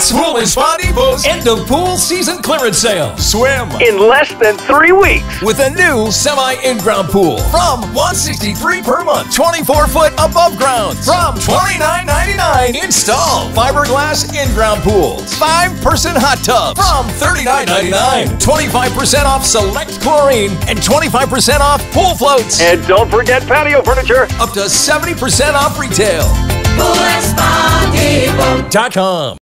It's Pool and Spa end of pool season clearance sale. Swim in less than three weeks with a new semi in-ground pool from 163 per month, 24 foot above ground from 29.99. Install fiberglass in-ground pools, five person hot tubs from 39.99. 25% off select chlorine and 25% off pool floats. And don't forget patio furniture. Up to 70% off retail. Pool Dot com.